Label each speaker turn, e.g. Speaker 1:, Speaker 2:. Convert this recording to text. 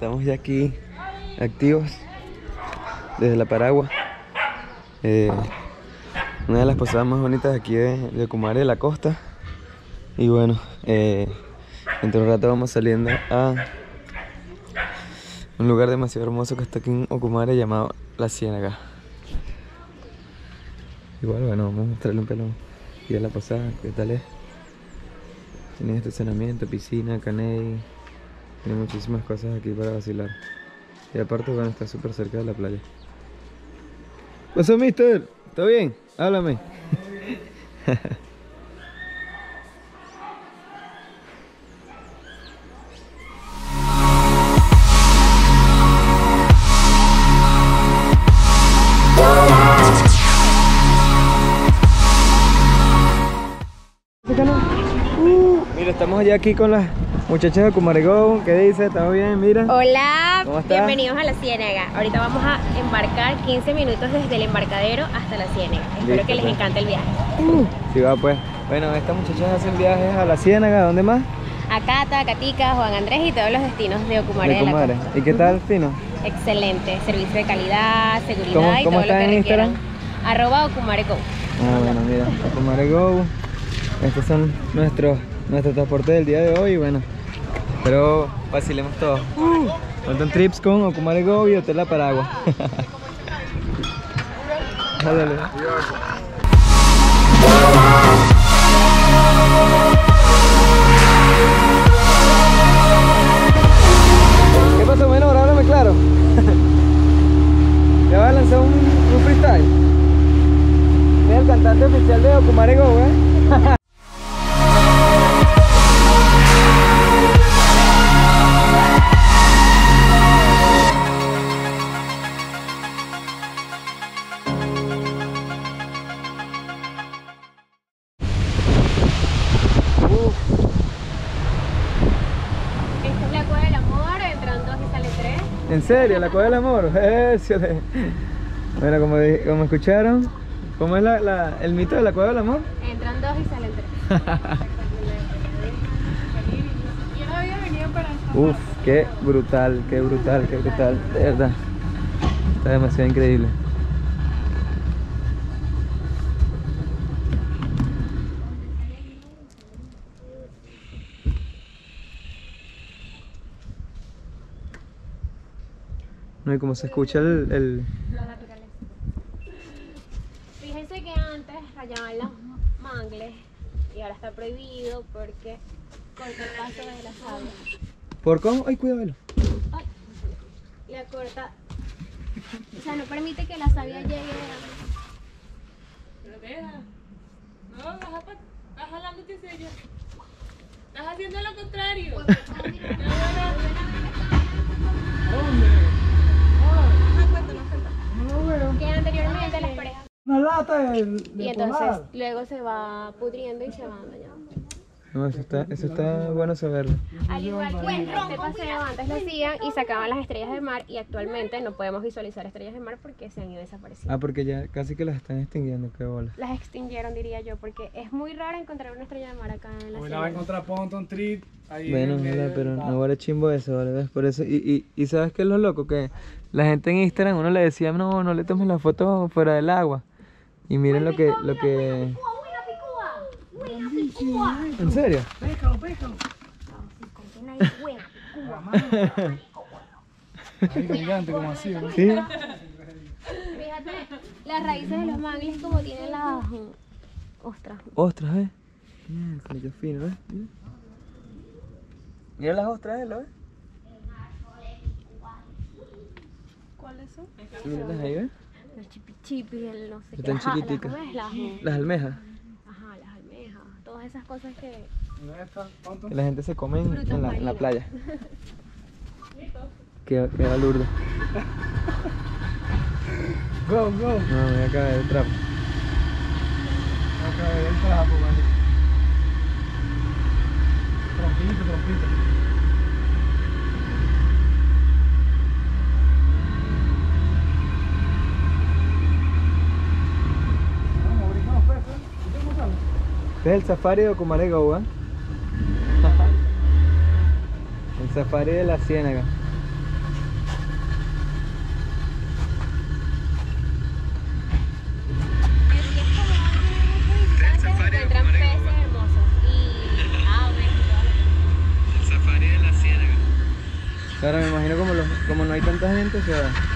Speaker 1: Estamos ya aquí activos desde la Paragua. Eh, una de las posadas más bonitas aquí de, de Ocumare de la costa. Y bueno, eh, dentro de un rato vamos saliendo a un lugar demasiado hermoso que está aquí en Ocumare llamado La Ciénaga. Igual, bueno, vamos a mostrarle un pelón. Y a la posada, ¿qué tal es? Tiene estacionamiento, piscina, caney. Tiene muchísimas cosas aquí para vacilar. Y aparte, bueno, está súper cerca de la playa. ¿Qué pasó, mister? ¿Todo bien? Háblame. Mira, estamos ya aquí con las muchachas de Cumaregón. ¿Qué dice? ¿Estamos bien? Mira.
Speaker 2: Hola, bienvenidos a la Ciénaga. Ahorita vamos a embarcar 15 minutos desde el embarcadero hasta la Ciénaga. Espero
Speaker 1: Listo,
Speaker 2: que les
Speaker 1: pues.
Speaker 2: encante el viaje.
Speaker 1: Sí, va pues. Bueno, estas muchachas hacen viajes a la Ciénaga. ¿Dónde más?
Speaker 2: A Cata, Catica, Juan Andrés y todos los destinos de Ocumare
Speaker 1: De
Speaker 2: de la
Speaker 1: Kumare.
Speaker 2: Costa.
Speaker 1: ¿Y qué tal, Fino?
Speaker 2: Excelente, servicio de calidad, seguridad
Speaker 1: ¿Cómo-
Speaker 2: y
Speaker 1: cómo
Speaker 2: todo lo que
Speaker 1: en
Speaker 2: requieran. Arroba Ocumare Go.
Speaker 1: Ah, bueno, mira, Ocumare Go. Estos son nuestros, nuestros transportes del día de hoy. Bueno, espero vacilemos todos. Uh, trips con Ocumare Go y Hotel La Paragua. Dale. ¿Qué pasó, menor? Háblame claro. ¿Le vas a lanzar un, un freestyle? Es el cantante oficial de Ocumare Go, ¿eh? ¿En serio? ¿La cueva del amor? Bueno, como, como escucharon, ¿cómo es la, la- el mito de la cueva del amor?
Speaker 2: Entran dos y salen tres.
Speaker 3: Yo no había venido para
Speaker 1: Uf, qué brutal, qué brutal, qué brutal, de verdad. Está demasiado increíble. No, y como se escucha el, el-
Speaker 2: Fíjense que antes rayaban los mangles y ahora está prohibido porque corta el paso de la savia.
Speaker 1: ¿Por cómo? Ay, cuidado. velo.
Speaker 2: Ay, la corta. O sea, no permite que la savia llegue a...
Speaker 3: Pero deja. No, vas, a, estás jalándote. Estás haciendo lo contrario.
Speaker 2: que anteriormente las parejas.
Speaker 4: De, de
Speaker 2: Y entonces luego se va pudriendo y se va dañando.
Speaker 1: No, eso está, eso está bueno saberlo.
Speaker 2: Al igual que este paseo antes lo hacían y sacaban las estrellas del mar y actualmente no podemos visualizar estrellas del mar porque se han ido desapareciendo.
Speaker 1: Ah, porque ya casi que las están extinguiendo, qué bola.
Speaker 2: Las extinguieron diría yo porque es muy raro encontrar una estrella de mar acá en la
Speaker 4: Hoy la va a
Speaker 2: ciudad.
Speaker 4: encontrar Ponton Street. Ahí
Speaker 1: Bueno,
Speaker 4: del
Speaker 1: pero no vale chimbo eso, ¿vale? ¿Ves? Por eso, y, y, y ¿sabes qué es lo loco? Que la gente en Instagram uno le decía, no, no le tomes la foto fuera del agua. Y miren lo que, lo que... ¿En serio?
Speaker 4: Pécalo, pécalo. Gigante como así, ¿no?
Speaker 1: Sí.
Speaker 2: Fíjate, las raíces de los mangles como tienen las ostras.
Speaker 1: Ostras, ¿ves? Mira, qué fino, ¿ves? Mira. Mira las ostras, ¿eh? ¿Lo ves?
Speaker 3: ¿Cuáles son?
Speaker 1: Míralas ahí, ¿ves?
Speaker 2: El chipichipi, el no sé qué.
Speaker 1: Están
Speaker 2: Ajá, las-
Speaker 1: chiquiticas.
Speaker 2: Las, mm,
Speaker 1: Las almejas.
Speaker 2: ajá, las almejas. Todas esas cosas que...
Speaker 1: Que la gente se come en, la, en la playa. Queda, queda lourdo.
Speaker 4: Go, go.
Speaker 1: No, me acaba de trapo.
Speaker 4: Acá el trapo, vale. Trompito, trompito. Vamos, brincamos peces. ¿Y tú cómo sabes?
Speaker 1: Este es el safari de Ocumarego, ¿eh? El safari de la ciénaga. Claro, me imagino como, los, como no hay tanta gente, o sea,